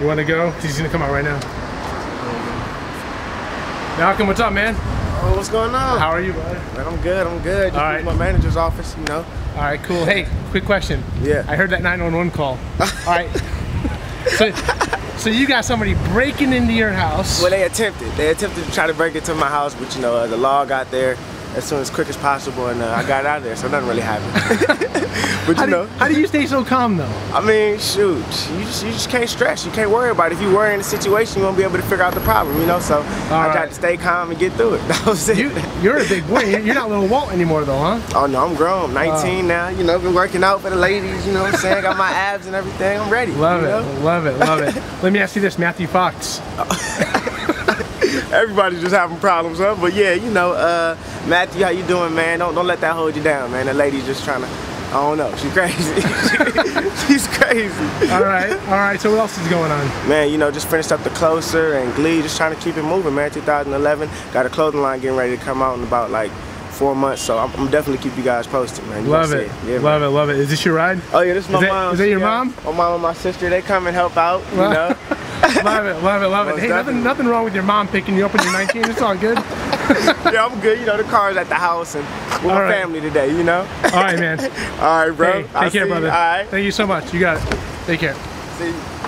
You want to go? He's gonna come out right now. Malcolm, what's up, man? Oh, what's going on? How are you, bud? I'm good. I'm good. Just All leave my manager's office, you know. All right, cool. Hey, quick question. Yeah. I heard that 911 call. All right. So, so you got somebody breaking into your house. Well, they attempted. They attempted to try to break into my house, but you know, uh, the law got there as soon as quick as possible, and uh, I got out of there, so nothing really happened. but How you do, know, how do you stay so calm though? I mean, shoot, you just, you just can't stress. You can't worry about it. If you worry in the situation, you won't be able to figure out the problem, you know. So I right. tried to stay calm and get through it. That was it. You, you're a big boy. You're not little Walt anymore though, huh? Oh no, I'm grown. 19 now. You know, been working out for the ladies. You know what I'm saying? Got my abs and everything. I'm ready. Love it, know? love it, love it. Let me ask you this, Matthew Fox. Everybody's just having problems, huh? But yeah, you know, uh, Matthew, how you doing, man? Don't don't let that hold you down, man. The lady's just trying to. I don't know. She's crazy. She's crazy. All right, all right. So what else is going on? Man, you know, just finished up the Closer and Glee, just trying to keep it moving, man. 2011, got a clothing line getting ready to come out in about like four months, so I'm, I'm definitely keep you guys posted, man. You Love it, Yeah, love man. it, love it. Is this your ride? Oh yeah, this is my that- mom. is that your uh, mom? My mom and my sister, they come and help out, you know. love it, love it, love it. Hey, nothing, nothing wrong with your mom picking you up when you're 19. It's all good. yeah, I'm good. You know, the car's at the house and with All my right. family today, you know. All right, man. All right, bro. Hey, I'll take care, see you. brother. All right. Thank you so much. You got it. Take care. See you.